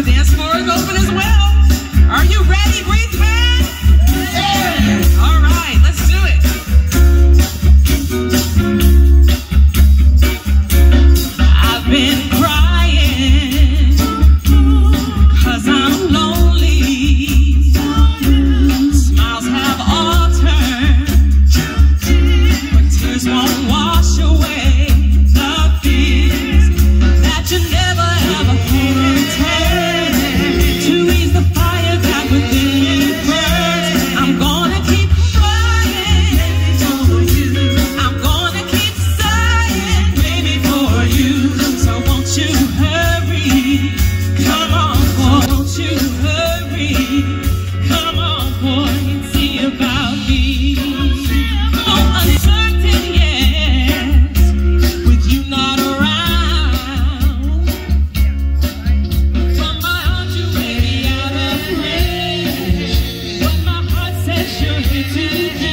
The dance floor is open as well. Are you ready? to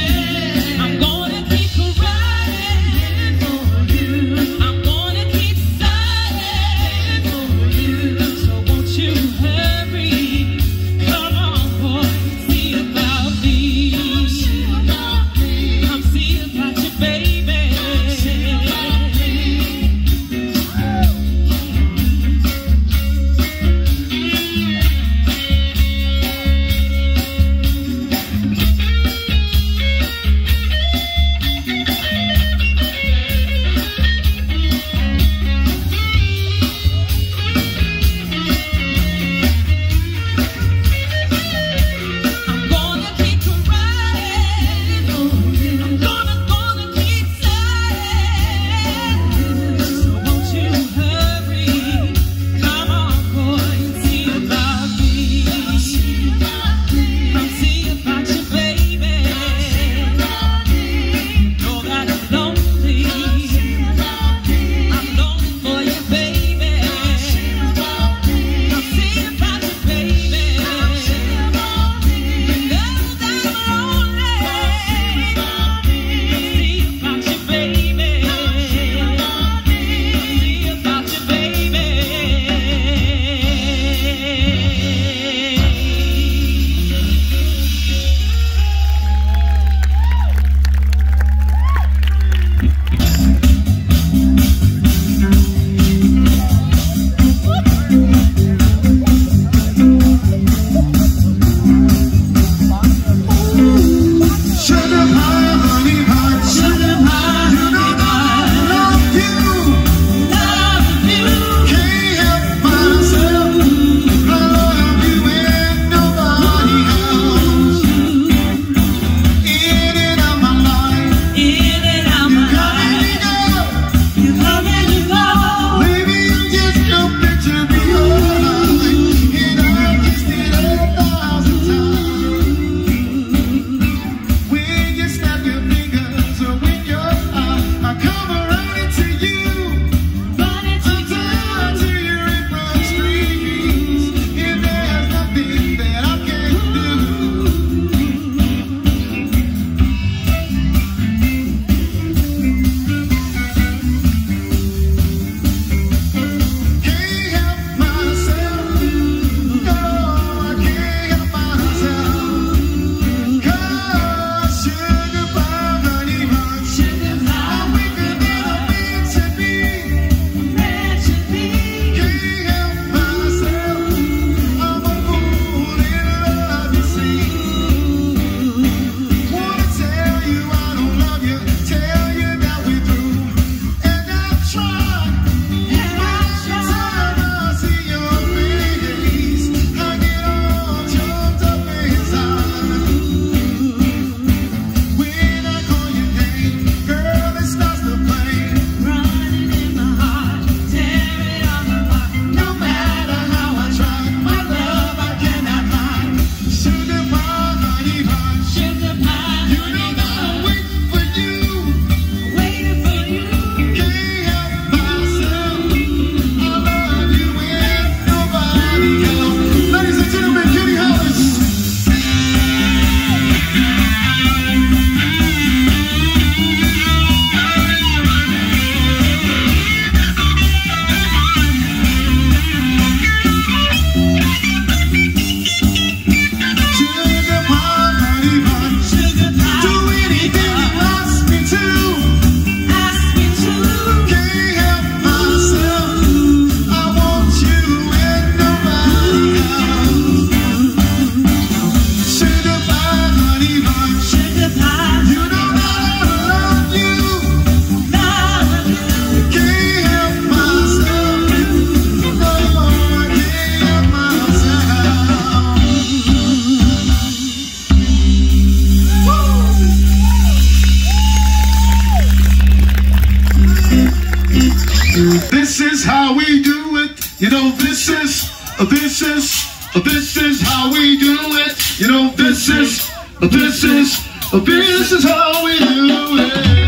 You know, this is, this is, this is how we do it. You know, this is, this is, this is how we do it.